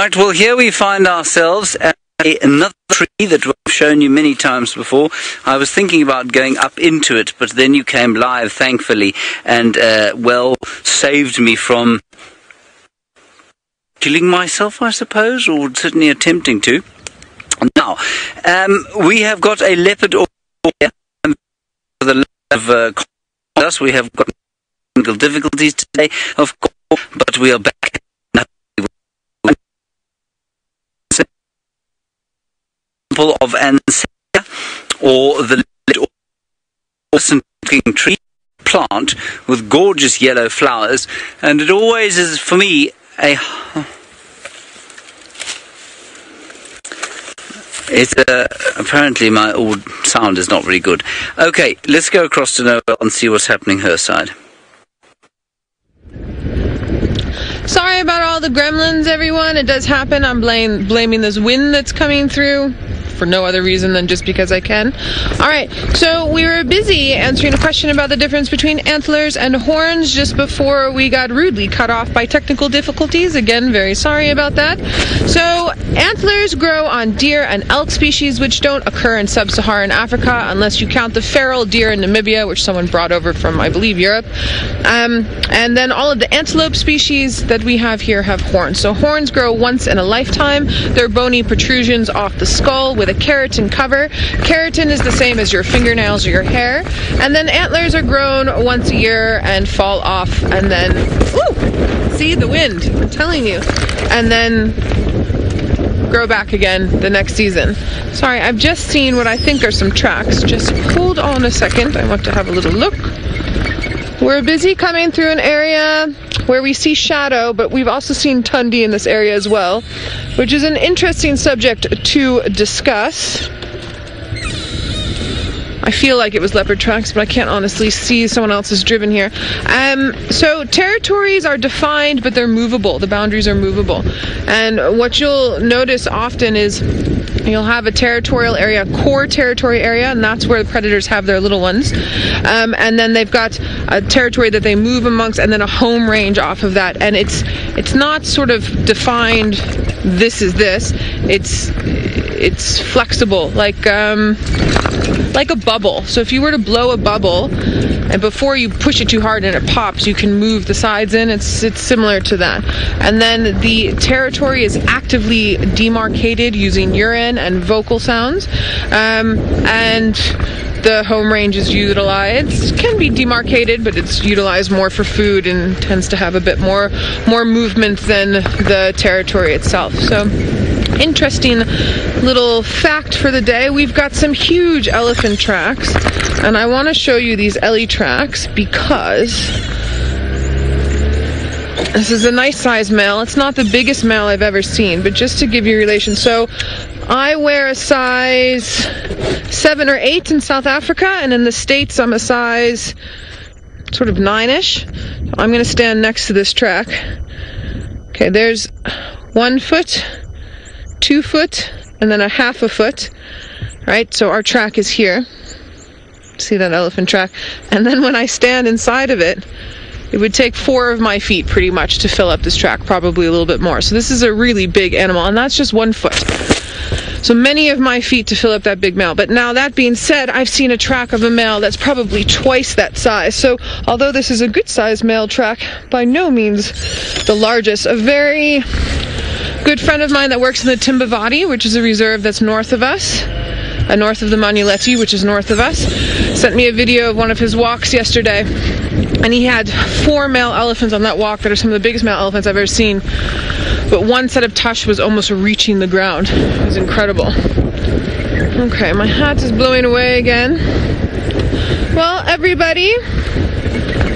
Right, well, here we find ourselves at another tree that I've shown you many times before. I was thinking about going up into it, but then you came live, thankfully, and, uh, well, saved me from killing myself, I suppose, or certainly attempting to. Now, um, we have got a leopard or the of uh, us. We have got difficulties today, of course, but we are back. Of ancestor or the looking tree plant with gorgeous yellow flowers, and it always is for me a It's uh, apparently my old sound is not very good. Okay, let's go across to Noel and see what's happening her side. Sorry about all the gremlins, everyone. It does happen. I'm blame, blaming this wind that's coming through for no other reason than just because I can. All right, so we were busy answering a question about the difference between antlers and horns just before we got rudely cut off by technical difficulties. Again, very sorry about that. So, antlers grow on deer and elk species which don't occur in sub Saharan Africa unless you count the feral deer in Namibia, which someone brought over from, I believe, Europe. Um, and then all of the antelope species that we have here have horns. So, horns grow once in a lifetime. They're bony protrusions off the skull with a keratin cover. Keratin is the same as your fingernails or your hair. And then antlers are grown once a year and fall off and then, ooh, see the wind, I'm telling you. And then grow back again the next season. Sorry, I've just seen what I think are some tracks. Just hold on a second. I want to have a little look. We're busy coming through an area where we see shadow, but we've also seen Tundi in this area as well, which is an interesting subject to discuss. I feel like it was leopard tracks, but I can't honestly see someone else has driven here. Um, so territories are defined, but they're movable. The boundaries are movable. And what you'll notice often is you'll have a territorial area, core territory area, and that's where the predators have their little ones. Um, and then they've got a territory that they move amongst, and then a home range off of that. And it's it's not sort of defined. This is this. It's it's flexible, like um, like a bubble. So if you were to blow a bubble, and before you push it too hard and it pops, you can move the sides in. It's it's similar to that. And then the territory is actively demarcated using urine and vocal sounds, um, and the home range is utilized. Can be demarcated, but it's utilized more for food and tends to have a bit more more movement than the territory itself. So interesting little fact for the day. We've got some huge elephant tracks, and I want to show you these Ellie tracks because this is a nice size male. It's not the biggest male I've ever seen, but just to give you relation. So I wear a size seven or eight in South Africa, and in the States I'm a size sort of nine-ish. I'm going to stand next to this track. Okay, there's one foot, two foot, and then a half a foot. Right, so our track is here. See that elephant track? And then when I stand inside of it, it would take four of my feet pretty much to fill up this track, probably a little bit more. So this is a really big animal, and that's just one foot. So many of my feet to fill up that big male. But now that being said, I've seen a track of a male that's probably twice that size. So although this is a good sized male track, by no means the largest. A very good friend of mine that works in the Timbavati, which is a reserve that's north of us, uh, north of the Manyeleti, which is north of us, sent me a video of one of his walks yesterday. And he had four male elephants on that walk that are some of the biggest male elephants I've ever seen. But one set of tush was almost reaching the ground. It was incredible. Okay, my hat is blowing away again. Well, everybody,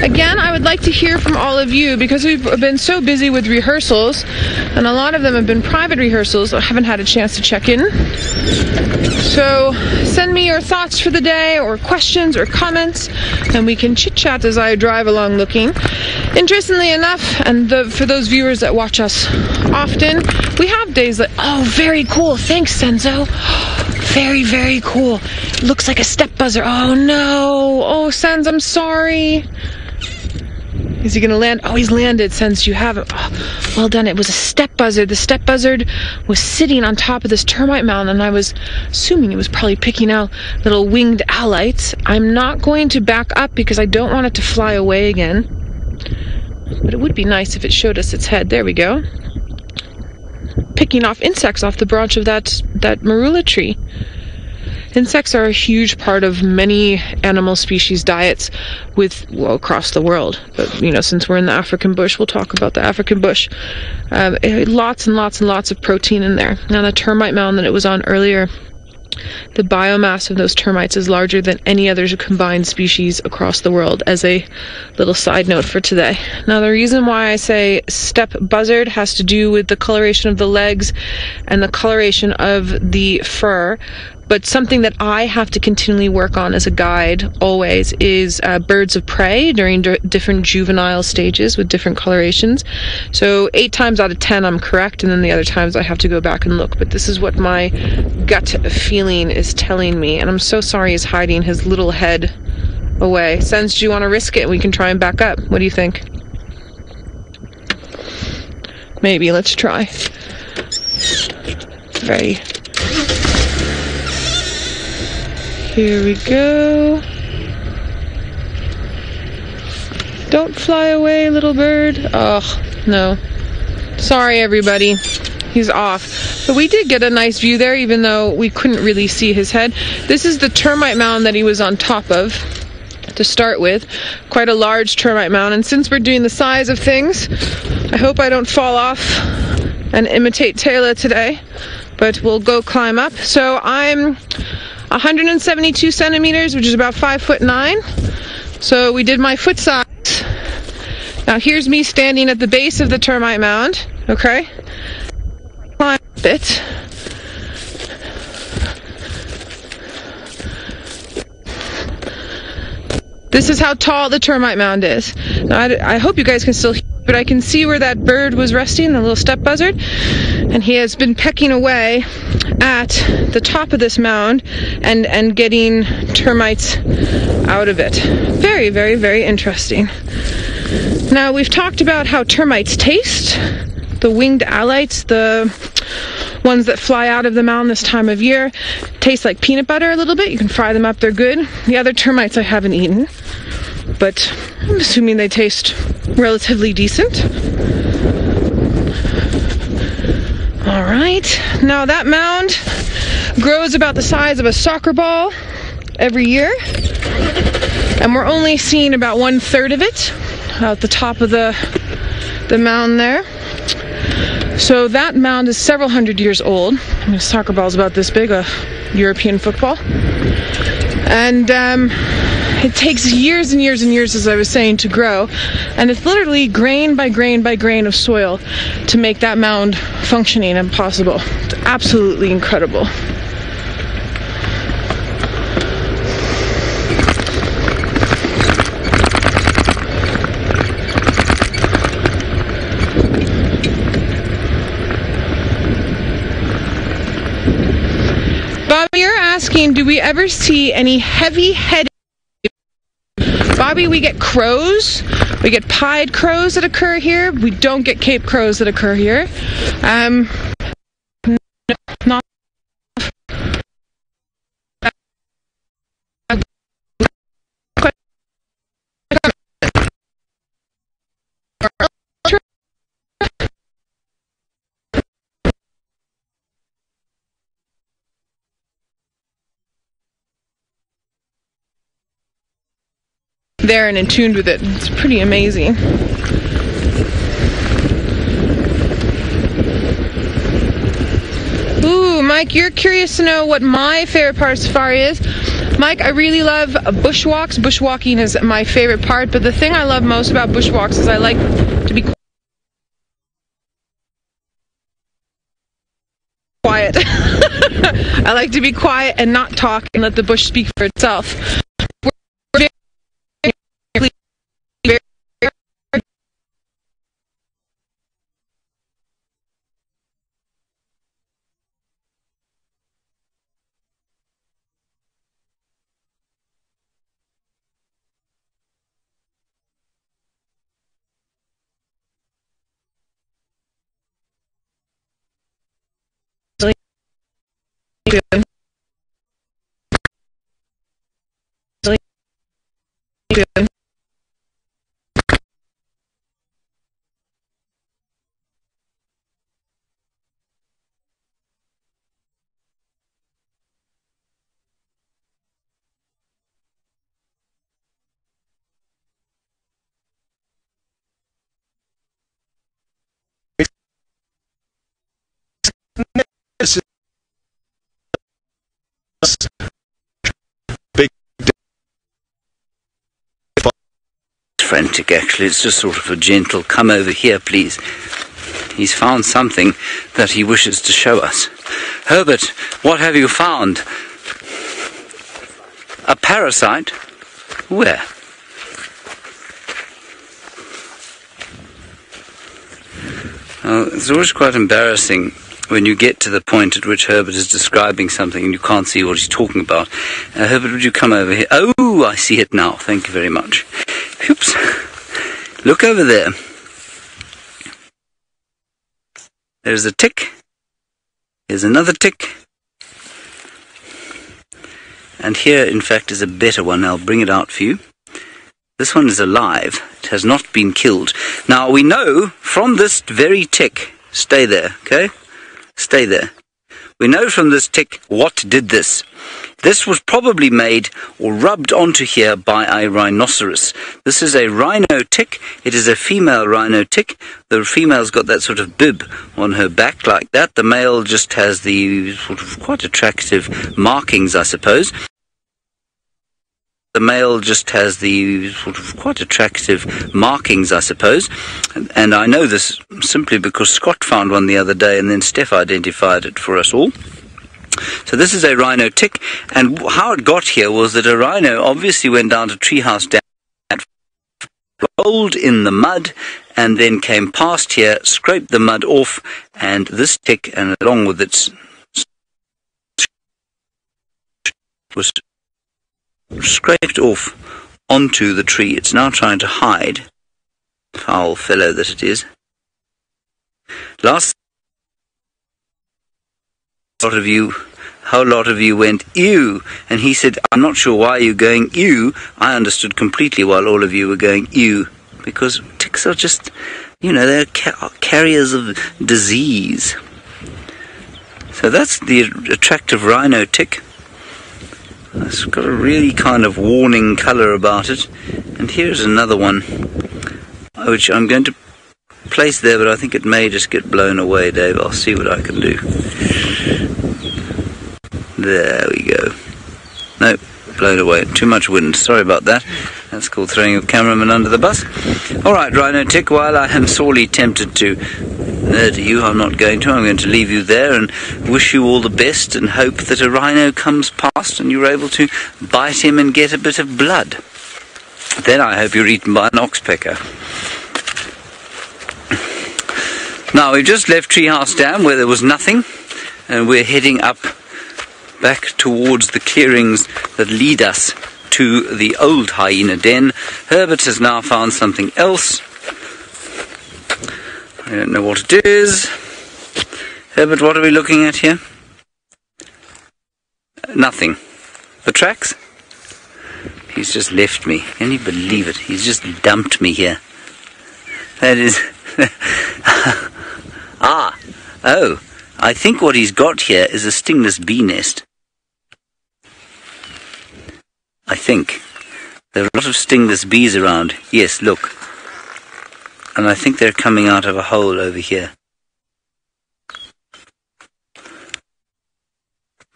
again, I would like to hear from all of you because we've been so busy with rehearsals, and a lot of them have been private rehearsals. I haven't had a chance to check in. So send me your thoughts for the day, or questions, or comments, and we can chit chat as I drive along looking. Interestingly enough, and the, for those viewers that watch us often, we have days that, oh, very cool. Thanks, Senzo. Very, very cool. Looks like a steppe buzzard. Oh no. Oh, Sens, I'm sorry. Is he going to land? Oh, he's landed since you haven't. Oh, well done. It was a steppe buzzard. The steppe buzzard was sitting on top of this termite mound, and I was assuming it was probably picking out little winged alates. I'm not going to back up because I don't want it to fly away again. But it would be nice if it showed us its head. There we go. Picking off insects off the branch of that that marula tree. Insects are a huge part of many animal species diets with well across the world. But you know, since we're in the African bush, we'll talk about the African bush. Um, lots and lots and lots of protein in there. Now the termite mound that it was on earlier the biomass of those termites is larger than any other combined species across the world, as a little side note for today. Now, the reason why I say steppe buzzard has to do with the coloration of the legs and the coloration of the fur but something that I have to continually work on as a guide always is uh, birds of prey during d- different juvenile stages with different colorations. So, eight times out of ten, I'm correct, and then the other times I have to go back and look. But this is what my gut feeling is telling me, and I'm so sorry he's hiding his little head away. Sense, do you want to risk it? We can try and back up. What do you think? Maybe. Let's try. Very Here we go. Don't fly away, little bird. Oh, no. Sorry, everybody. He's off. But we did get a nice view there, even though we couldn't really see his head. This is the termite mound that he was on top of to start with. Quite a large termite mound. And since we're doing the size of things, I hope I don't fall off and imitate Taylor today. But we'll go climb up. So I'm 172 centimeters, which is about five foot nine. So we did my foot size. Now here's me standing at the base of the termite mound. Okay, climb a bit. This is how tall the termite mound is. Now, I, I hope you guys can still hear, but I can see where that bird was resting, the little steppe buzzard, and he has been pecking away at the top of this mound and, and getting termites out of it. Very, very, very interesting. Now, we've talked about how termites taste, the winged alates, the ones that fly out of the mound this time of year taste like peanut butter a little bit. You can fry them up, they're good. The other termites I haven't eaten, but I'm assuming they taste relatively decent. All right, now that mound grows about the size of a soccer ball every year, and we're only seeing about one third of it at the top of the the mound there. So that mound is several hundred years old. I mean, a soccer ball is about this big, a European football. And um, it takes years and years and years, as I was saying, to grow. And it's literally grain by grain by grain of soil to make that mound functioning and possible. It's absolutely incredible. Asking, do we ever see any heavy-headed Bobby, we get crows. We get pied crows that occur here. We don't get Cape crows that occur here. Um, there and in tune with it. It's pretty amazing. Ooh, Mike, you're curious to know what my favorite part of safari is. Mike, I really love bushwalks. Bushwalking is my favorite part, but the thing I love most about bushwalks is I like to be quiet. I like to be quiet and not talk and let the bush speak for itself. doing frantic actually. It's just sort of a gentle come over here, please. He's found something that he wishes to show us. Herbert, what have you found? A parasite? Where? It's always quite embarrassing when you get to the point at which Herbert is describing something and you can't see what he's talking about. Uh, Herbert, would you come over here? Oh, I see it now. Thank you very much. Oops. Look over there. There's a tick. Here's another tick. And here, in fact, is a better one. I'll bring it out for you. This one is alive. It has not been killed. Now, we know from this very tick, stay there, okay? Stay there. We know from this tick what did this. This was probably made or rubbed onto here by a rhinoceros. This is a rhino tick. It is a female rhino tick. The female's got that sort of bib on her back like that. The male just has the sort of quite attractive markings, I suppose. The male just has the sort of quite attractive markings, I suppose. And I know this simply because Scott found one the other day and then Steph identified it for us all. So this is a rhino tick, and how it got here was that a rhino obviously went down to Treehouse Dam, rolled in the mud, and then came past here, scraped the mud off, and this tick, and along with its was scraped off onto the tree. It's now trying to hide. Foul fellow that it is. Last lot of you how a lot of you went ew. And he said i'm not sure why you're going ew. I understood completely while all of you were going ew. Because ticks are just you know they're ca- carriers of disease. So that's the attractive rhino tick. It's got a really kind of warning colour about it. And here's another one which i'm going to place there but i think it may just get blown away dave. I'll see what i can do there we go. No, blown away. Too much wind. Sorry about that. That's called throwing a cameraman under the bus. All right, Rhino Tick, while I am sorely tempted to murder you, I'm not going to. I'm going to leave you there and wish you all the best and hope that a rhino comes past and you're able to bite him and get a bit of blood. Then I hope you're eaten by an oxpecker. Now, we've just left Treehouse Dam where there was nothing, and we're heading up back towards the clearings that lead us to the old hyena den. Herbert has now found something else. I don't know what it is. Herbert, what are we looking at here? Nothing. The tracks? He's just left me. Can you believe it? He's just dumped me here. That is. ah! Oh! I think what he's got here is a stingless bee nest. I think. There are a lot of stingless bees around. Yes, look. And I think they're coming out of a hole over here.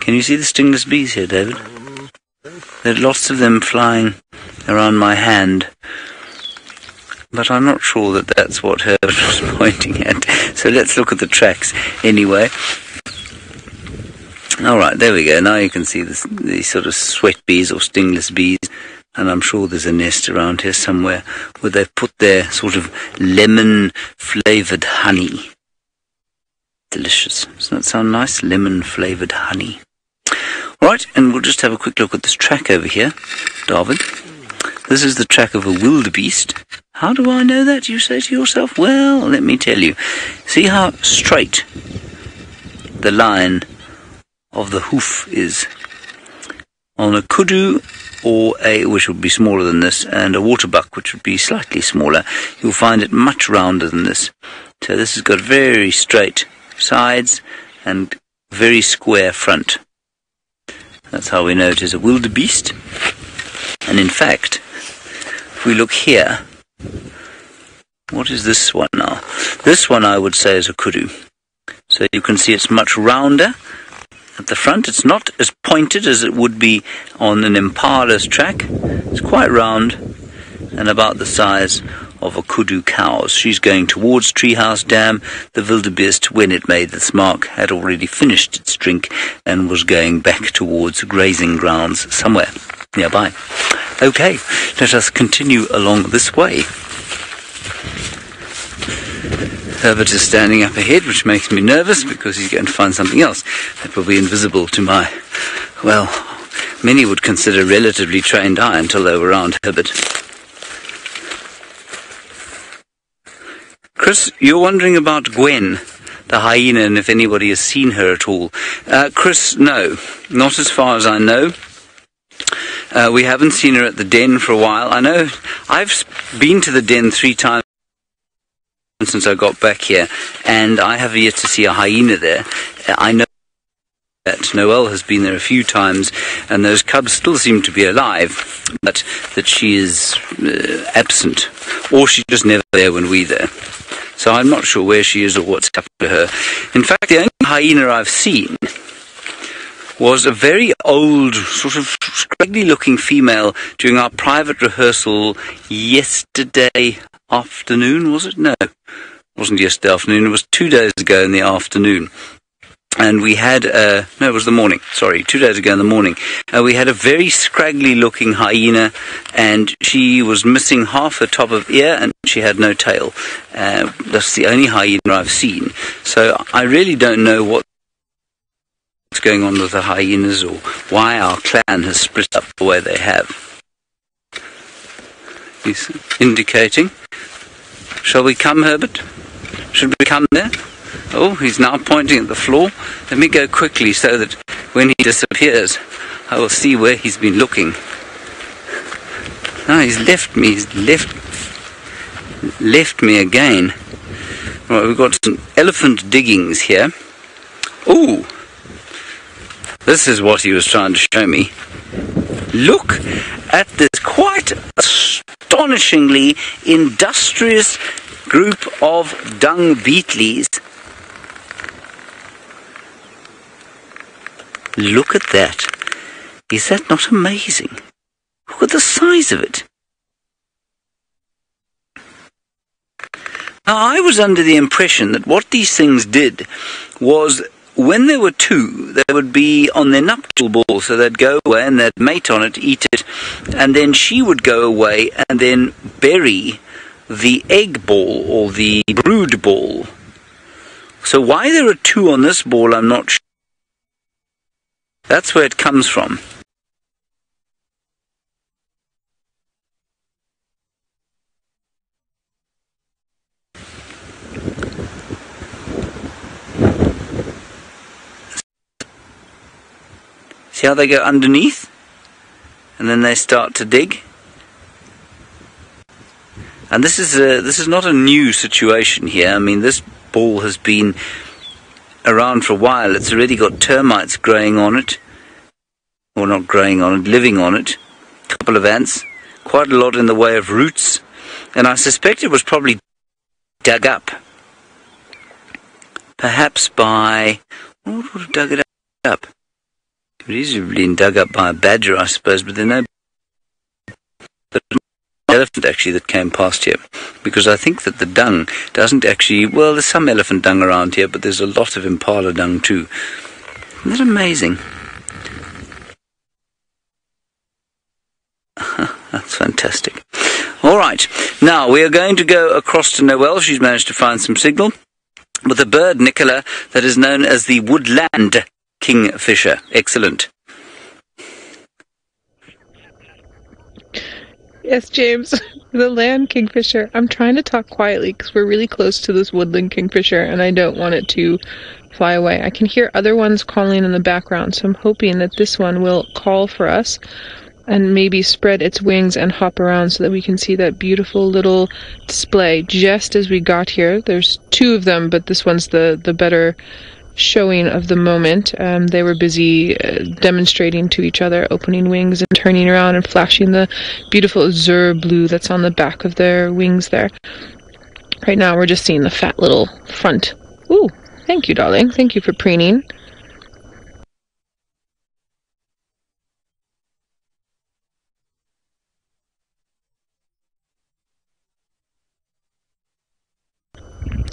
Can you see the stingless bees here, David? There are lots of them flying around my hand. But I'm not sure that that's what Herbert was pointing at. So let's look at the tracks anyway. All right, there we go. Now you can see this, these sort of sweat bees or stingless bees, and I'm sure there's a nest around here somewhere where they've put their sort of lemon flavored honey. Delicious. Doesn't that sound nice? Lemon flavored honey. All right, and we'll just have a quick look at this track over here, David. This is the track of a wildebeest. How do I know that? You say to yourself. Well, let me tell you. See how straight the line of the hoof is. On a kudu, or a which would be smaller than this, and a waterbuck which would be slightly smaller, you'll find it much rounder than this. So this has got very straight sides and very square front. That's how we know it is a wildebeest. And in fact, if we look here, what is this one now? This one I would say is a kudu. So you can see it's much rounder at the front. It's not as pointed as it would be on an impala's track. It's quite round and about the size of a kudu cow's. She's going towards Treehouse Dam. The wildebeest, when it made this mark, had already finished its drink and was going back towards grazing grounds somewhere nearby. Okay, let us continue along this way. Herbert is standing up ahead, which makes me nervous because he's going to find something else that will be invisible to my, well, many would consider relatively trained eye until they were around Herbert. Chris, you're wondering about Gwen, the hyena, and if anybody has seen her at all. Uh, Chris, no, not as far as I know. Uh, we haven't seen her at the den for a while. I know I've been to the den three times since I got back here, and I have yet to see a hyena there. I know that Noel has been there a few times, and those cubs still seem to be alive, but that she is uh, absent, or she's just never there when we're there. So I'm not sure where she is or what's happened to her. In fact, the only hyena I've seen was a very old, sort of scraggly looking female during our private rehearsal yesterday afternoon, was it? No, it wasn't yesterday afternoon. It was two days ago in the afternoon. And we had, uh, no, it was the morning, sorry, two days ago in the morning. Uh, we had a very scraggly looking hyena, and she was missing half her top of ear, and she had no tail. Uh, that's the only hyena I've seen. So I really don't know what what's going on with the hyenas or why our clan has split up the way they have. He's indicating. Shall we come, Herbert? Should we come there? Oh, he's now pointing at the floor. Let me go quickly so that when he disappears, I will see where he's been looking. Ah, he's left me. He's left left me again. Right, we've got some elephant diggings here. Ooh, this is what he was trying to show me. Look at this quite astonishingly industrious group of dung beetles. Look at that. Is that not amazing? Look at the size of it. Now, I was under the impression that what these things did was when there were two, they would be on their nuptial ball, so they'd go away and they'd mate on it, eat it, and then she would go away and then bury the egg ball or the brood ball. So why there are two on this ball, I'm not sure. That's where it comes from. See how they go underneath? And then they start to dig. And this is a, this is not a new situation here. I mean, this ball has been around for a while. It's already got termites growing on it, or not growing on it, living on it. A couple of ants, quite a lot in the way of roots, and I suspect it was probably dug up, perhaps by what would have dug it up? Easily been dug up by a badger, I suppose, but there's no elephant actually that came past here because I think that the dung doesn't actually well there's some elephant dung around here but there's a lot of impala dung too. Isn't that amazing? That's fantastic. All right now we are going to go across to Noel. She's managed to find some signal. With a bird Nicola that is known as the woodland Kingfisher. Excellent. Yes, James. the land kingfisher. I'm trying to talk quietly because we're really close to this woodland kingfisher and I don't want it to fly away. I can hear other ones calling in the background, so I'm hoping that this one will call for us and maybe spread its wings and hop around so that we can see that beautiful little display just as we got here. There's two of them, but this one's the, the better showing of the moment. Um, they were busy uh, demonstrating to each other, opening wings and turning around and flashing the beautiful azure blue that's on the back of their wings there. Right now, we're just seeing the fat little front. Ooh, thank you, darling. Thank you for preening.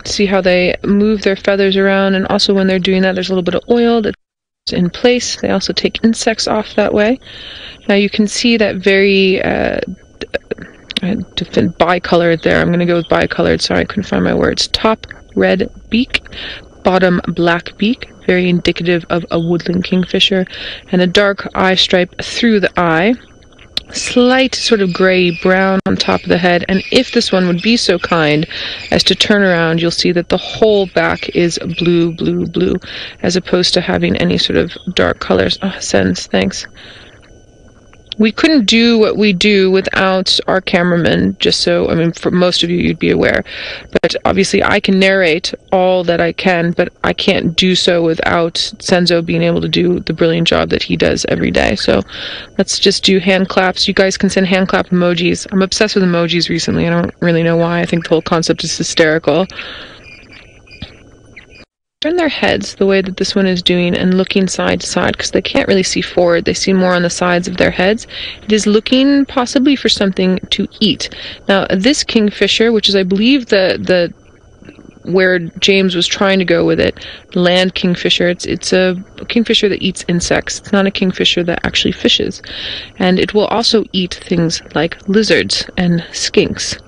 See how they move their feathers around and also when they're doing that there's a little bit of oil that's in place. They also take insects off that way. Now you can see that very uh, uh bicolored there. I'm going to go with bicolored sorry i couldn't find my words. Top red beak. Bottom black beak. Very indicative of a woodland kingfisher. And a dark eye stripe through the eye slight sort of gray brown on top of the head and if this one would be so kind as to turn around you'll see that the whole back is blue blue blue as opposed to having any sort of dark colors. Ah, oh sends thanks we couldn't do what we do without our cameraman, just so, I mean, for most of you, you'd be aware. But obviously, I can narrate all that I can, but I can't do so without Senzo being able to do the brilliant job that he does every day. So let's just do hand claps. You guys can send hand clap emojis. I'm obsessed with emojis recently. I don't really know why. I think the whole concept is hysterical turn their heads the way that this one is doing and looking side to side because they can't really see forward. They see more on the sides of their heads. It is looking possibly for something to eat. Now, this kingfisher, which is, I believe, the the where James was trying to go with it, land kingfisher. It's it's a kingfisher that eats insects. It's not a kingfisher that actually fishes, and it will also eat things like lizards and skinks.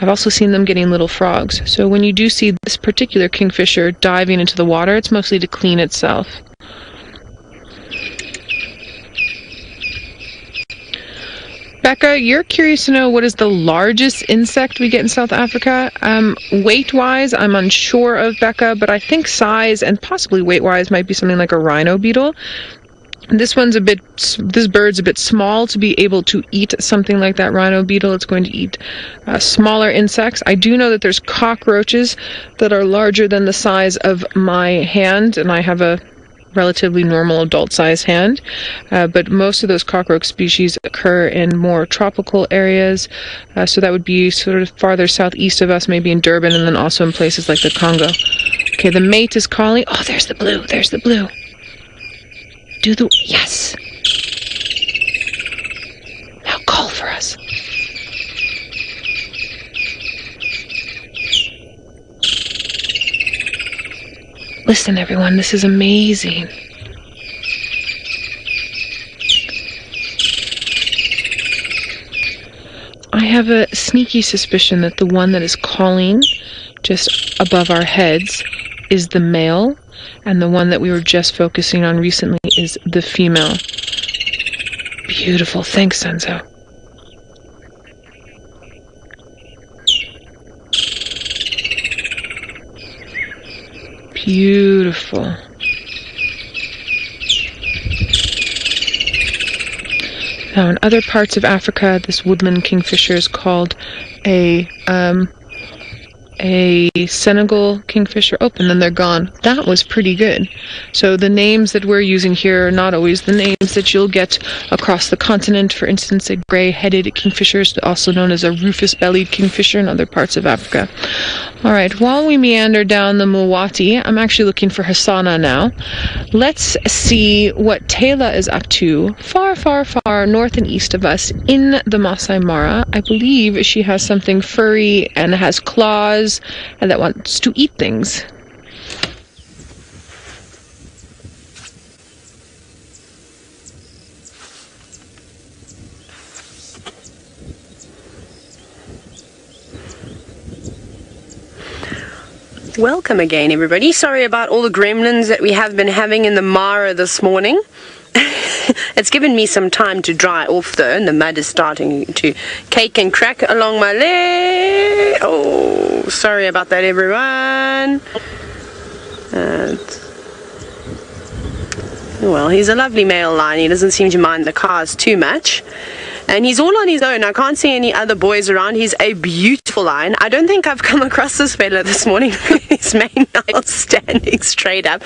I've also seen them getting little frogs. So when you do see this particular kingfisher diving into the water, it's mostly to clean itself. Becca, you're curious to know what is the largest insect we get in South Africa? Um, weight wise, I'm unsure of Becca, but I think size and possibly weight wise might be something like a rhino beetle. This one's a bit, this bird's a bit small to be able to eat something like that rhino beetle. It's going to eat uh, smaller insects. I do know that there's cockroaches that are larger than the size of my hand, and I have a relatively normal adult size hand. Uh, but most of those cockroach species occur in more tropical areas. Uh, so that would be sort of farther southeast of us, maybe in Durban, and then also in places like the Congo. Okay, the mate is calling. Oh, there's the blue. There's the blue do the. Yes! Now call for us. Listen, everyone, this is amazing. I have a sneaky suspicion that the one that is calling just above our heads is the male and the one that we were just focusing on recently is the female. Beautiful. Thanks, Senzo. Beautiful. Now, in other parts of Africa, this woodland kingfisher is called a um, a Senegal kingfisher open, then they're gone. That was pretty good. So the names that we're using here are not always the names that you'll get across the continent. For instance, a gray-headed kingfisher is also known as a rufous-bellied kingfisher in other parts of Africa. All right, while we meander down the Mlowathi, I'm actually looking for Hosana now. Let's see what Taylor is up to far, far, far north and east of us in the Masai Mara. I believe she has something furry and has claws and that wants to eat things. Welcome again, everybody. Sorry about all the gremlins that we have been having in the Mara this morning. it's given me some time to dry off though, and the mud is starting to cake and crack along my leg. Oh, sorry about that, everyone. Uh, well, he's a lovely male lion. He doesn't seem to mind the cars too much. And he's all on his own. I can't see any other boys around. He's a beautiful lion. I don't think I've come across this fella this morning. his mane standing straight up.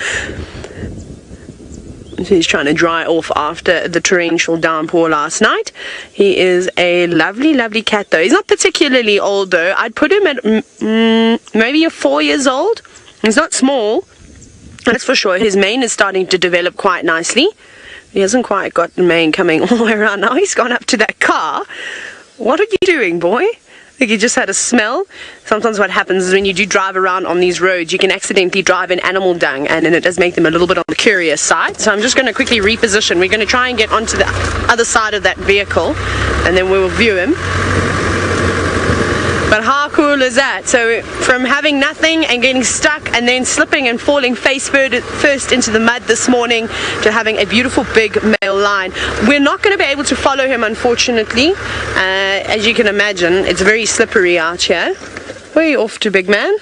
He's trying to dry off after the torrential downpour last night. He is a lovely, lovely cat, though. He's not particularly old, though. I'd put him at mm, maybe a four years old. He's not small, that's for sure. His mane is starting to develop quite nicely. He hasn't quite got the mane coming all the way around now. He's gone up to that car. What are you doing, boy? Think you just had a smell. Sometimes what happens is when you do drive around on these roads, you can accidentally drive in animal dung, and then it does make them a little bit on the curious side. So I'm just going to quickly reposition. We're going to try and get onto the other side of that vehicle, and then we will view him. But how cool is that? So from having nothing and getting stuck and then slipping and falling face first into the mud this morning to having a beautiful big male lion. We're not going to be able to follow him unfortunately. Uh, as you can imagine, it's very slippery out here. Where are you off to, big man?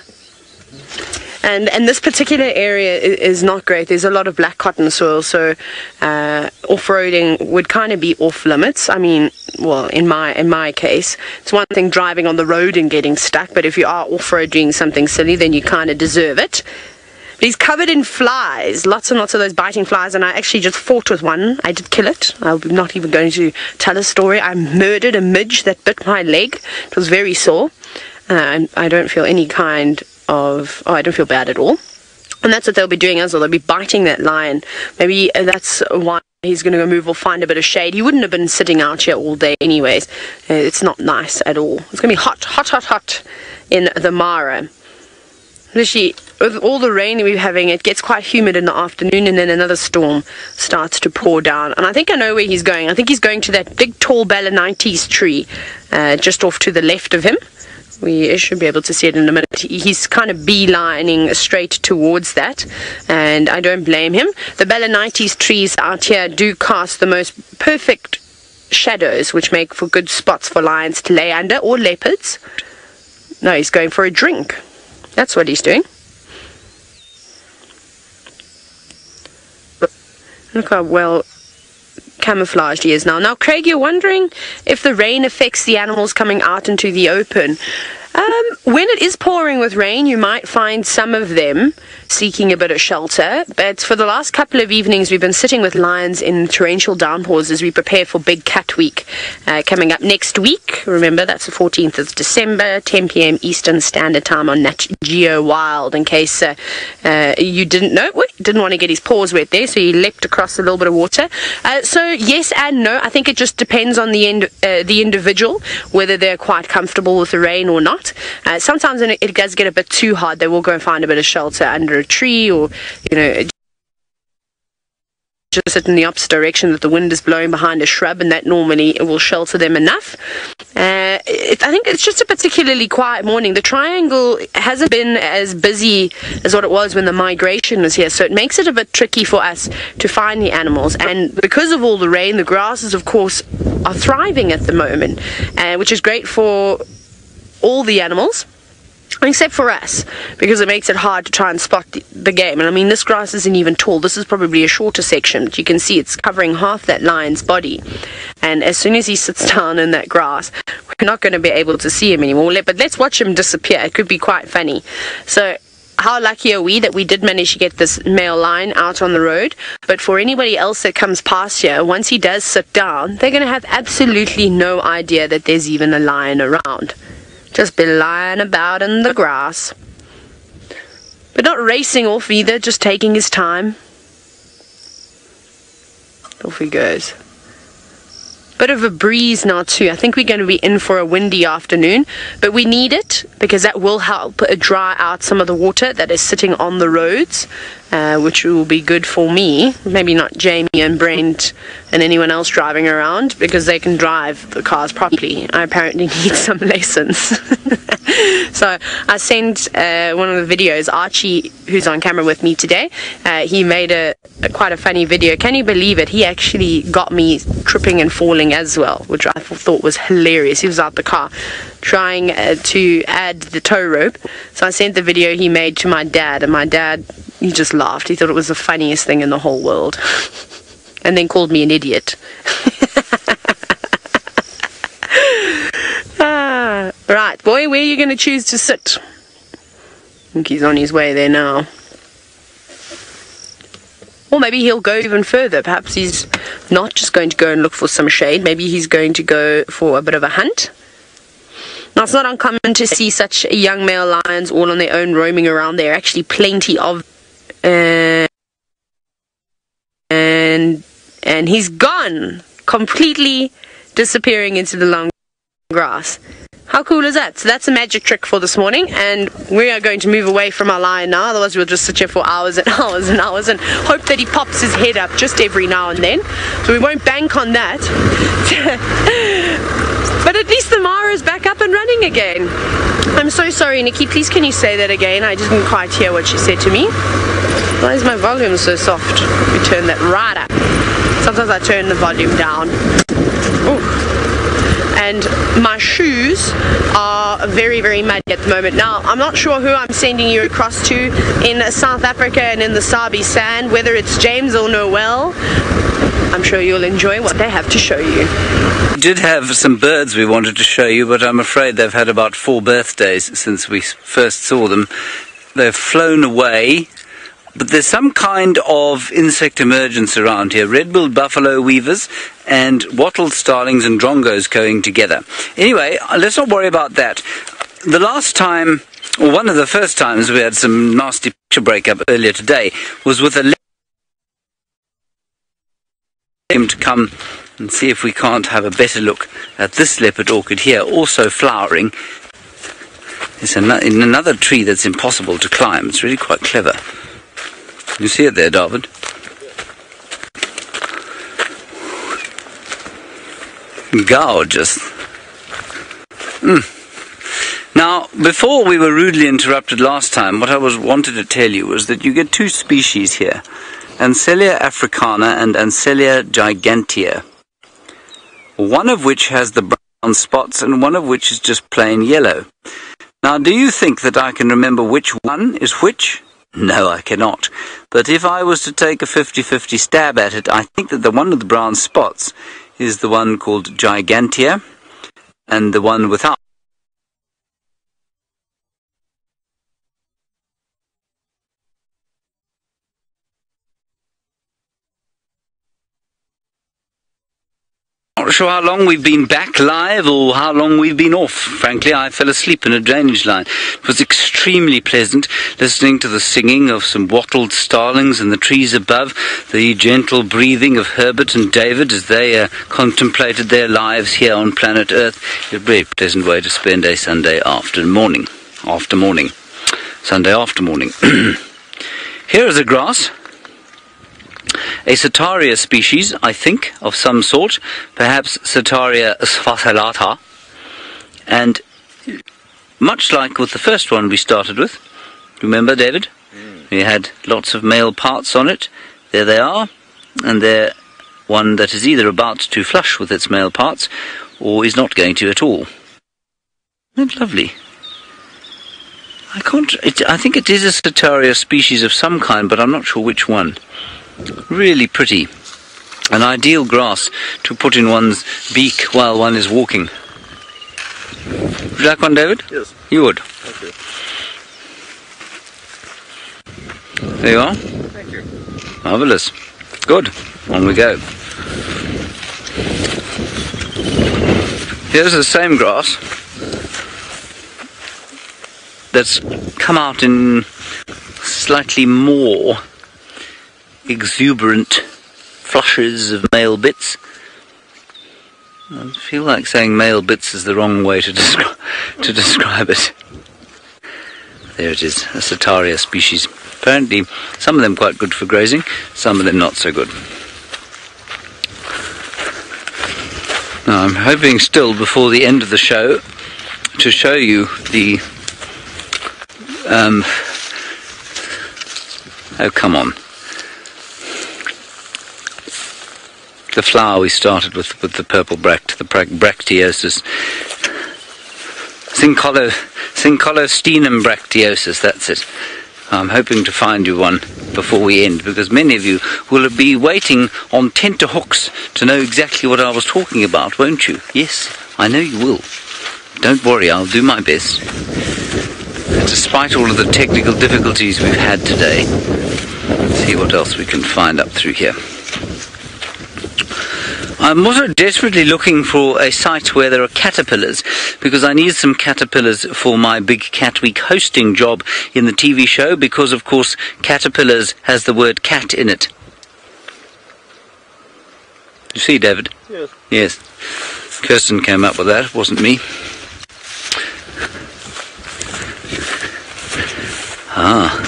And and this particular area is, not great. There's a lot of black cotton soil, so uh, off-roading would kind of be off limits. I mean, well, in my in my case, it's one thing driving on the road and getting stuck, but if you are off-road doing something silly, then you kind of deserve it. But he's covered in flies, lots and lots of those biting flies, and I actually just fought with one. I did kill it. I'm not even going to tell a story. I murdered a midge that bit my leg. It was very sore. Uh, I don't feel any kind of, oh, I don't feel bad at all. And that's what they'll be doing as well. They'll be biting that lion. Maybe uh, that's why he's going to go move or find a bit of shade. He wouldn't have been sitting out here all day anyways. Uh, it's not nice at all. It's going to be hot, hot, hot, hot in the Mara. Literally, with all the rain we're having, it gets quite humid in the afternoon and then another storm starts to pour down. And I think I know where he's going. I think he's going to that big tall Balanites tree uh, just off to the left of him. We should be able to see it in a minute. He's kind of beelining straight towards that, and I don't blame him. The Balanites trees out here do cast the most perfect shadows, which make for good spots for lions to lay under, or leopards. No, he's going for a drink. That's what he's doing. Look how well camouflaged he is now. Now, Craig, you're wondering if the rain affects the animals coming out into the open. Um, when it is pouring with rain, you might find some of them seeking a bit of shelter. But for the last couple of evenings, we've been sitting with lions in torrential downpours as we prepare for Big Cat Week uh, coming up next week. Remember, that's the 14th of December, 10 p.m. Eastern Standard Time on Nat Geo Wild. In case uh, uh, you didn't know, didn't want to get his paws wet there, so he leapt across a little bit of water. Uh, so yes and no. I think it just depends on the end, uh, the individual whether they're quite comfortable with the rain or not. Uh, sometimes when it does get a bit too hard, they will go and find a bit of shelter under a tree or, you know, just sit in the opposite direction that the wind is blowing behind a shrub, and that normally it will shelter them enough. Uh, it, I think it's just a particularly quiet morning. The triangle hasn't been as busy as what it was when the migration was here, so it makes it a bit tricky for us to find the animals. And because of all the rain, the grasses, of course, are thriving at the moment, uh, which is great for all the animals except for us because it makes it hard to try and spot the, the, game. And i mean this grass isn't even tall. This is probably a shorter section but you can see it's covering half that lion's body. And as soon as he sits down in that grass we're not going to be able to see him anymore. But let's watch him disappear. It could be quite funny. So how lucky are we that we did manage to get this male lion out on the road? But for anybody else that comes past here, once he does sit down, they're going to have absolutely no idea that there's even a lion around. Just be lying about in the grass. But not racing off either, just taking his time. Off he goes. Bit of a breeze now too. I think we're going to be in for a windy afternoon, but we need it because that will help dry out some of the water that is sitting on the roads, uh, which will be good for me. Maybe not Jamie and Brent and anyone else driving around because they can drive the cars properly. I apparently need some lessons. so I sent uh, one of the videos, Archie, who's on camera with me today, uh, he made a, a, quite a funny video. Can you believe it? He actually got me tripping and falling as well, which I thought was hilarious. He was out the car trying uh, to add the tow rope. So I sent the video he made to my dad, and my dad he just laughed. He thought it was the funniest thing in the whole world. and then called me an idiot. ah, right, boy, where are you going to choose to sit? I think he's on his way there now. Or maybe he'll go even further. Perhaps he's not just going to go and look for some shade. Maybe he's going to go for a bit of a hunt. Now, it's not uncommon to see such young male lions all on their own roaming around. There are actually plenty of. Uh, and and he's gone, completely disappearing into the long grass. How cool is that? So that's a magic trick for this morning, and we are going to move away from our lion now. Otherwise, we'll just sit here for hours and hours and hours and hope that he pops his head up just every now and then. So we won't bank on that. but at least the Mara is back up and running again. I'm so sorry, Nikki. Please, can you say that again? I didn't quite hear what she said to me. Why is my volume so soft? We turn that right up. Sometimes I turn the volume down. And my shoes are very, very muddy at the moment. Now, I'm not sure who I'm sending you across to in South Africa and in the Sabi Sand, whether it's James or Noel. I'm sure you'll enjoy what they have to show you. We did have some birds we wanted to show you, but I'm afraid they've had about four birthdays since we first saw them. They've flown away but there's some kind of insect emergence around here. Red-billed buffalo weavers and wattled starlings and drongos going together. Anyway, uh, let's not worry about that. The last time, or one of the first times we had some nasty picture breakup earlier today, was with a him to come and see if we can't have a better look at this leopard orchid here, also flowering. It's in another tree that's impossible to climb. It's really quite clever. You see it there, David? Gorgeous. Mm. Now, before we were rudely interrupted last time, what I was wanted to tell you was that you get two species here, Ansellia africana and Ansellia gigantea, one of which has the brown spots and one of which is just plain yellow. Now, do you think that I can remember which one is which? No, I cannot. But if I was to take a 50-50 stab at it, I think that the one with the brown spots is the one called Gigantea, and the one without sure how long we've been back live or how long we've been off. Frankly, I fell asleep in a drainage line. It was extremely pleasant listening to the singing of some wattled starlings in the trees above, the gentle breathing of Herbert and David as they uh, contemplated their lives here on planet Earth. It would be A pleasant way to spend a Sunday after morning. After morning. Sunday after morning. here is a grass a Setaria species, I think, of some sort, perhaps Setaria sphacelata, and much like with the first one we started with, remember, David? Mm. We had lots of male parts on it. There they are, and they're one that is either about to flush with its male parts or is not going to at all. Isn't that lovely? I can't. It, I think it is a Setaria species of some kind, but I'm not sure which one. Really pretty. An ideal grass to put in one's beak while one is walking. Would you like one, David? Yes. You would? Thank you. There you are. Thank you. Marvellous. Good. On we go. Here's the same grass that's come out in slightly more exuberant flushes of male bits. I feel like saying male bits is the wrong way to, descri- to describe it. There it is, a Setaria species. Apparently, some of them quite good for grazing, some of them not so good. Now, I'm hoping still before the end of the show to show you the. Um, oh, come on. The flower we started with, with the purple bract, the bracteosus. Syncholo, Syncolostemon that's it. I'm hoping to find you one before we end because many of you will be waiting on tenterhooks to know exactly what I was talking about, won't you? Yes, I know you will. Don't worry, I'll do my best. Despite all of the technical difficulties we've had today, see what else we can find up through here. I'm also desperately looking for a site where there are caterpillars because I need some caterpillars for my Big Cat Week hosting job in the TV show because, of course, caterpillars has the word cat in it. You see, David? Yes. Yes. Kirsten came up with that, it wasn't me. Ah.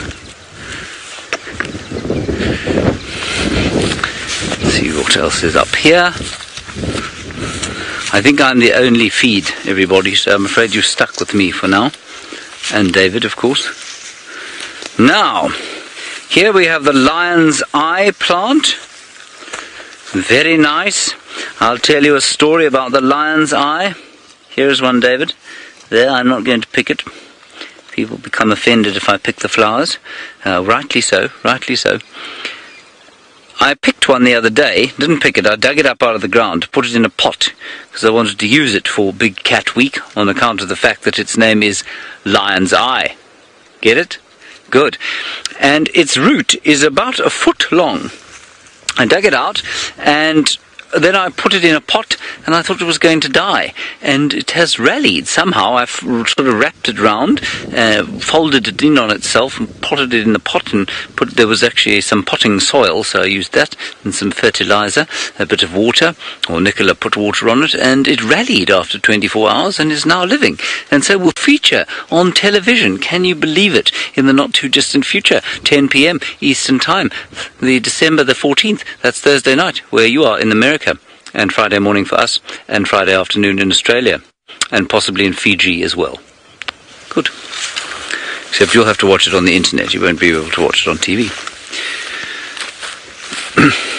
Let's see what else is up here. I think I'm the only feed, everybody, so I'm afraid you're stuck with me for now. And David, of course. Now, here we have the lion's eye plant. Very nice. I'll tell you a story about the lion's eye. Here's one, David. There, I'm not going to pick it. People become offended if I pick the flowers. Uh, rightly so, rightly so. I picked one the other day, didn't pick it, I dug it up out of the ground, put it in a pot, because I wanted to use it for Big Cat Week on account of the fact that its name is Lion's Eye. Get it? Good. And its root is about a foot long. I dug it out and then I put it in a pot and I thought it was going to die. And it has rallied somehow. I've sort of wrapped it round, uh, folded it in on itself and potted it in the pot and put, there was actually some potting soil, so I used that and some fertilizer, a bit of water, or Nicola put water on it, and it rallied after 24 hours and is now living. And so will feature on television. Can you believe it? In the not too distant future, 10 p.m. Eastern Time, the December the 14th. That's Thursday night, where you are in America and Friday morning for us, and Friday afternoon in Australia, and possibly in Fiji as well. Good. Except you'll have to watch it on the internet, you won't be able to watch it on TV.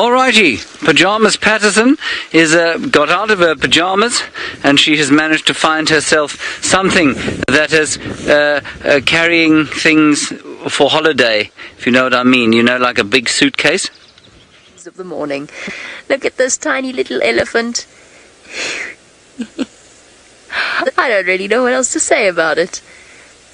Alrighty, Pajamas Patterson is uh, got out of her pajamas and she has managed to find herself something that is uh, uh, carrying things for holiday, if you know what I mean. You know, like a big suitcase. Of the morning. Look at this tiny little elephant. I don't really know what else to say about it.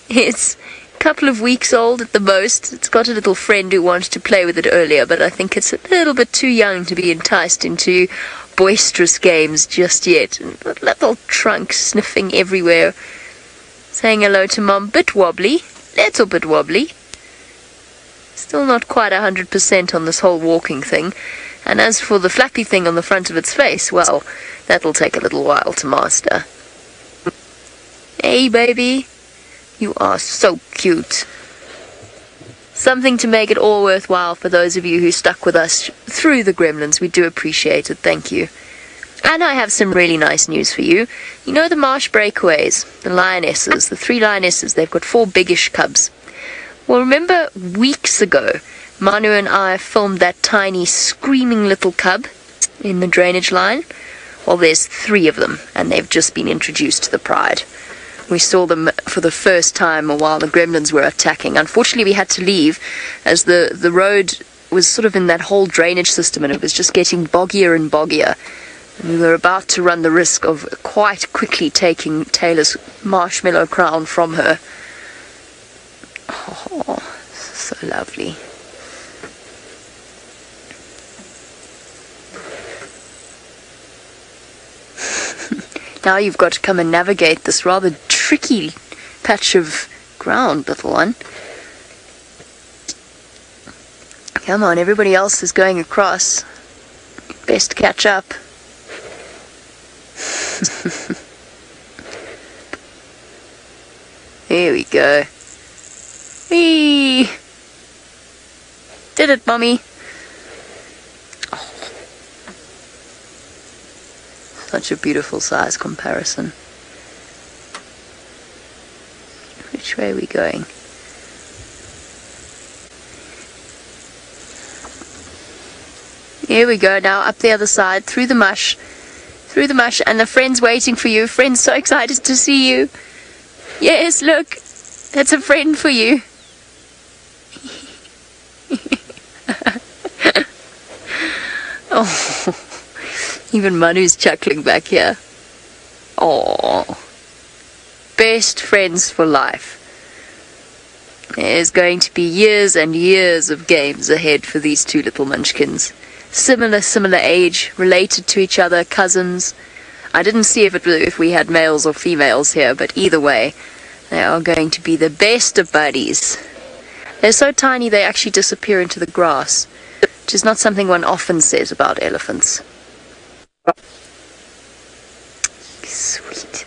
It's a couple of weeks old at the most. It's got a little friend who wanted to play with it earlier, but I think it's a little bit too young to be enticed into boisterous games just yet. And that little trunk sniffing everywhere. Saying hello to Mom. Bit wobbly. Little bit wobbly. Still not quite a hundred percent on this whole walking thing. And as for the flappy thing on the front of its face, well, that'll take a little while to master. Hey, baby. You are so cute. Something to make it all worthwhile for those of you who stuck with us through the gremlins. We do appreciate it. Thank you. And I have some really nice news for you. You know the marsh breakaways, the lionesses, the three lionesses, they've got four biggish cubs. Well, remember weeks ago, Manu and I filmed that tiny screaming little cub in the drainage line? Well, there's three of them, and they've just been introduced to the pride. We saw them for the first time while the gremlins were attacking. Unfortunately, we had to leave as the, the road was sort of in that whole drainage system and it was just getting boggier and boggier. And we were about to run the risk of quite quickly taking Taylor's marshmallow crown from her. Oh, so lovely. now you've got to come and navigate this rather tricky patch of ground, little one. Come on, everybody else is going across. Best catch up. Here we go. Whee! Did it, Mummy. Such a beautiful size comparison. Which way are we going? Here we go now, up the other side, through the mush. Through the mush, and the friend's waiting for you. Friend's so excited to see you. Yes, look. That's a friend for you. Even Manu's chuckling back here. Oh, best friends for life. There's going to be years and years of games ahead for these two little munchkins. Similar, similar age, related to each other, cousins. I didn't see if it if we had males or females here, but either way, they are going to be the best of buddies. They're so tiny they actually disappear into the grass, which is not something one often says about elephants. Sweet.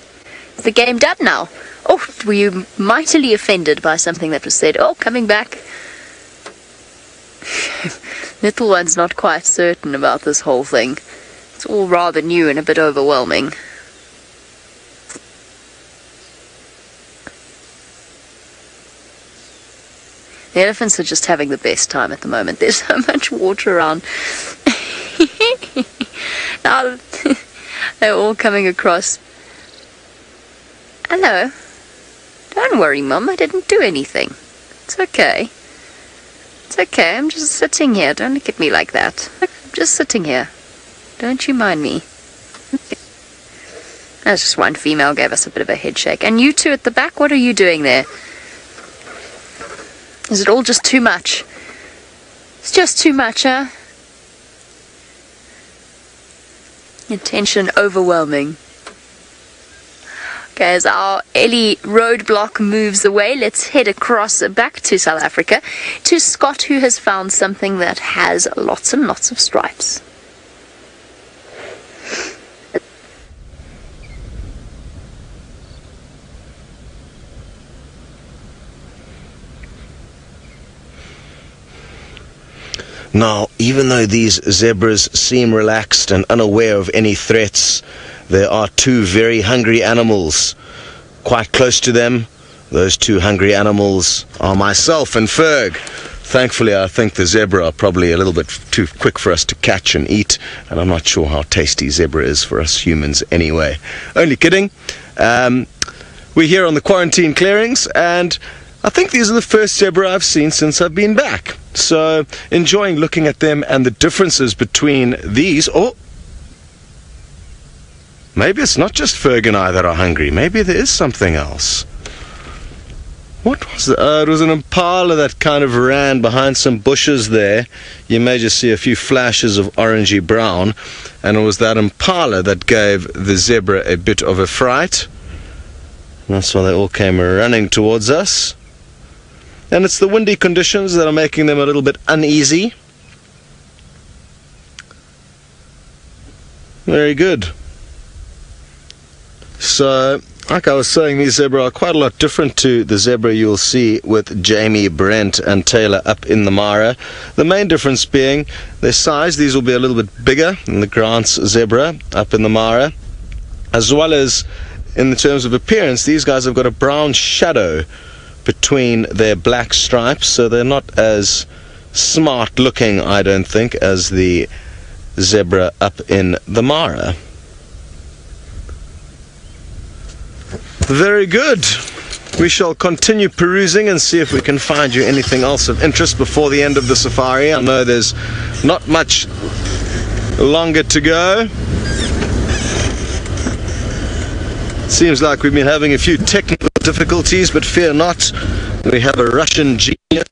Is the game done now? Oh, were you mightily offended by something that was said? Oh, coming back. Little one's not quite certain about this whole thing. It's all rather new and a bit overwhelming. The elephants are just having the best time at the moment. There's so much water around. now they're all coming across. Hello. Don't worry, Mum. I didn't do anything. It's okay. It's okay. I'm just sitting here. Don't look at me like that. I'm just sitting here. Don't you mind me. That's just one female gave us a bit of a head shake. And you two at the back, what are you doing there? Is it all just too much? It's just too much, huh? Attention overwhelming. Okay, as our Ellie roadblock moves away, let's head across back to South Africa to Scott, who has found something that has lots and lots of stripes. Now, even though these zebras seem relaxed and unaware of any threats, there are two very hungry animals quite close to them. Those two hungry animals are myself and Ferg. Thankfully, I think the zebra are probably a little bit too quick for us to catch and eat, and I'm not sure how tasty zebra is for us humans anyway. Only kidding. Um, we're here on the quarantine clearings, and I think these are the first zebra I've seen since I've been back. So, enjoying looking at them and the differences between these. Oh, maybe it's not just Ferg and I that are hungry. Maybe there is something else. What was it? Uh, it was an impala that kind of ran behind some bushes there. You may just see a few flashes of orangey brown. And it was that impala that gave the zebra a bit of a fright. And that's why they all came running towards us. And it's the windy conditions that are making them a little bit uneasy. Very good. So, like I was saying, these zebra are quite a lot different to the zebra you'll see with Jamie, Brent, and Taylor up in the Mara. The main difference being their size. These will be a little bit bigger than the Grant's zebra up in the Mara. As well as in the terms of appearance, these guys have got a brown shadow between their black stripes, so they're not as smart looking, I don't think, as the zebra up in the Mara. Very good. We shall continue perusing and see if we can find you anything else of interest before the end of the safari. I know there's not much longer to go. Seems like we've been having a few technical difficulties, but fear not. We have a Russian genius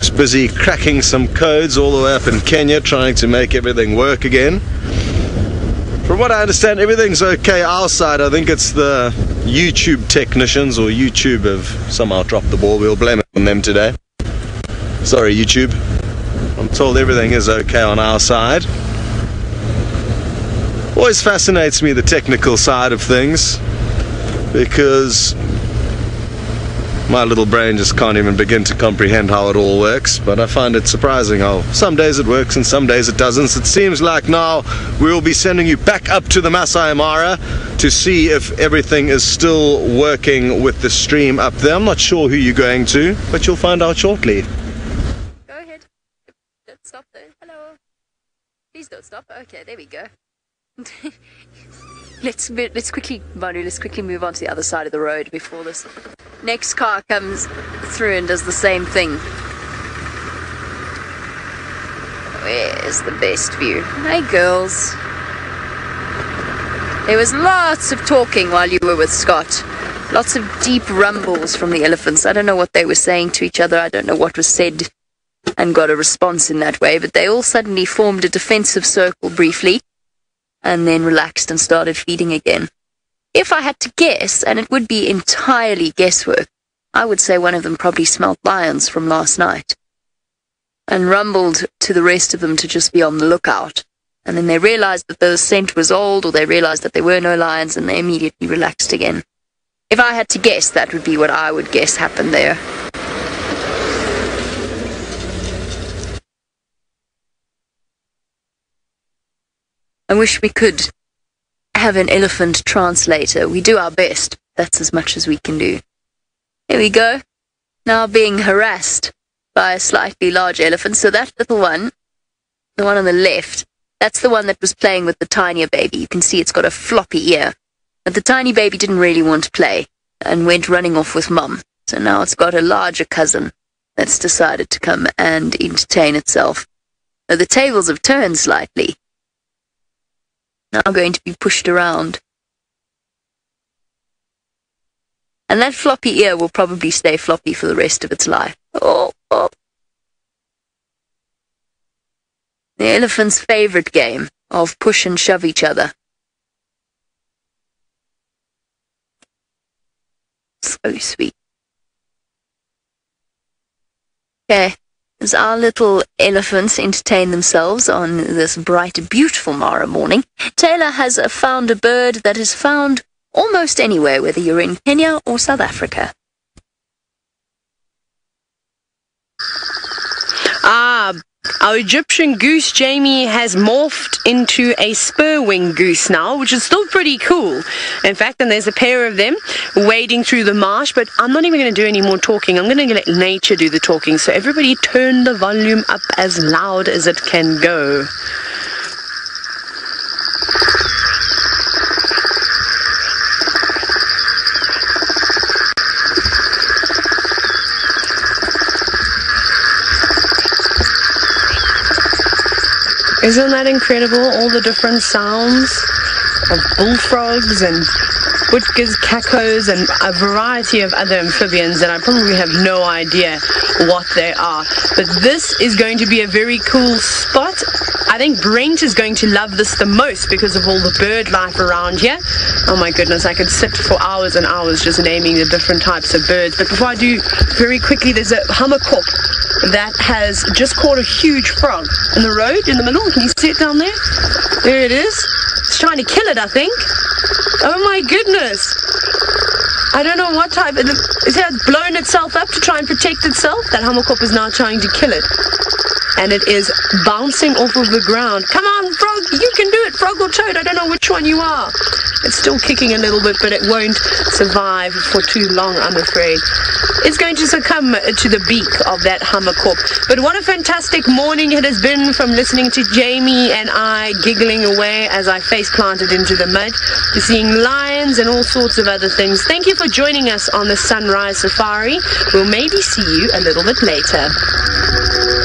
who's busy cracking some codes all the way up in Kenya, trying to make everything work again. From what I understand, everything's okay our side. I think it's the YouTube technicians or YouTube have somehow dropped the ball. We'll blame it on them today. Sorry, YouTube. I'm told everything is okay on our side. Always fascinates me the technical side of things because my little brain just can't even begin to comprehend how it all works. But I find it surprising how some days it works and some days it doesn't. It seems like now we'll be sending you back up to the Masai Mara to see if everything is still working with the stream up there. I'm not sure who you're going to, but you'll find out shortly. Go ahead. Don't stop there. Hello. Please don't stop. Okay, there we go. let's let's quickly, Manu, let's quickly move on to the other side of the road before this next car comes through and does the same thing. Where's the best view? Hey, girls. There was lots of talking while you were with Scott. Lots of deep rumbles from the elephants. I don't know what they were saying to each other. I don't know what was said and got a response in that way, but they all suddenly formed a defensive circle briefly and then relaxed and started feeding again. If I had to guess, and it would be entirely guesswork, I would say one of them probably smelt lions from last night and rumbled to the rest of them to just be on the lookout. And then they realized that the scent was old, or they realized that there were no lions, and they immediately relaxed again. If I had to guess, that would be what I would guess happened there. I wish we could have an elephant translator. We do our best. That's as much as we can do. Here we go. Now being harassed by a slightly large elephant. So that little one, the one on the left, that's the one that was playing with the tinier baby. You can see it's got a floppy ear. But the tiny baby didn't really want to play and went running off with mum. So now it's got a larger cousin that's decided to come and entertain itself. Now the tables have turned slightly. Now going to be pushed around. And that floppy ear will probably stay floppy for the rest of its life. Oh, oh. The elephant's favorite game of push and shove each other. So sweet. Okay, as our little elephants entertain themselves on this bright, beautiful Mara morning, Taylor has found a bird that is found almost anywhere, whether you're in Kenya or South Africa. Ah, our Egyptian goose, Jamie, has morphed into a spur wing goose now, which is still pretty cool. In fact, and there's a pair of them wading through the marsh, but I'm not even going to do any more talking. I'm going to let nature do the talking. So everybody turn the volume up as loud as it can go. Isn't that incredible? All the different sounds of bullfrogs and butkas, cacos, and a variety of other amphibians that I probably have no idea what they are. But this is going to be a very cool spot. I think Brent is going to love this the most because of all the bird life around here. Oh my goodness, I could sit for hours and hours just naming the different types of birds. But before I do, very quickly, there's a hammerkop that has just caught a huge frog in the road in the middle. Can you see it down there? There it is. It's trying to kill it, I think. Oh my goodness. I don't know what type. It has blown itself up to try and protect itself. That hammerkop is now trying to kill it. And it is bouncing off of the ground. Come on, frog, you can do it, frog or toad. I don't know which one you are. It's still kicking a little bit, but it won't survive for too long, I'm afraid. It's going to succumb to the beak of that hammerkop. But what a fantastic morning it has been from listening to Jamie and I giggling away as I face planted into the mud, to seeing lions and all sorts of other things. Thank you for joining us on the Sunrise Safari. We'll maybe see you a little bit later.